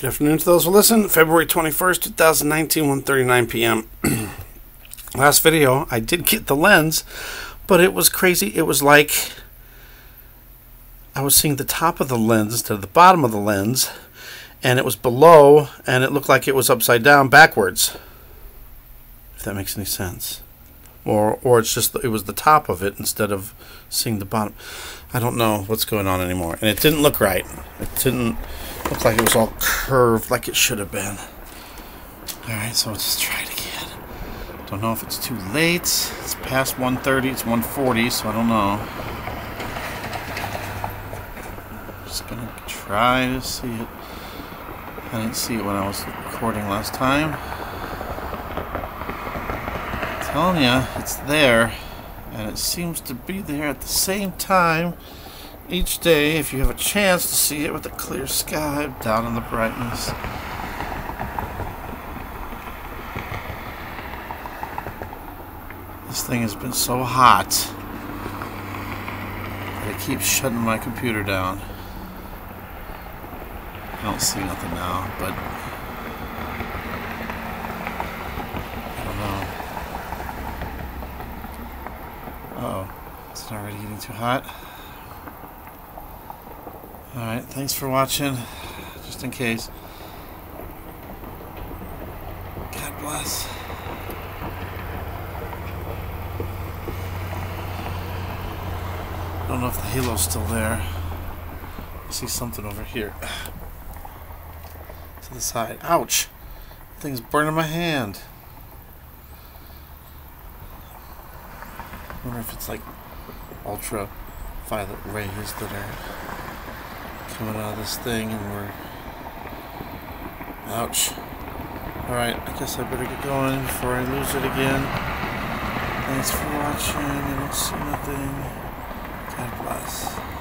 Good afternoon to those who listen. February 21st, 2019, 1.39 p.m. Last video, I did get the lens, but it was crazy. It was like I was seeing the top of the lens instead of the bottom of the lens, and it was below, and it looked like it was upside down backwards. If that makes any sense. Or, or it's just it was the top of it instead of seeing the bottom. I don't know what's going on anymore, and it didn't look right. It didn't look like it was all curved like it should have been. All right, so let's try it again. Don't know if it's too late. It's past 1:30. It's 1:40, so I don't know. Just gonna try to see it. I didn't see it when I was recording last time. I'm telling you, it's there, and it seems to be there at the same time each day if you have a chance to see it with a clear sky down in the brightness. This thing has been so hot that it keeps shutting my computer down. I don't see nothing now, but I don't know. Uh oh, it's already getting too hot. Alright, thanks for watching. Just in case. God bless. I don't know if the halo's still there. I see something over here. To the side. Ouch! Thing's burning my hand. I wonder if it's like ultraviolet rays that are coming out of this thing and we're ouch. Alright I guess I better get going before I lose it again. Thanks for watching I don't see nothing God bless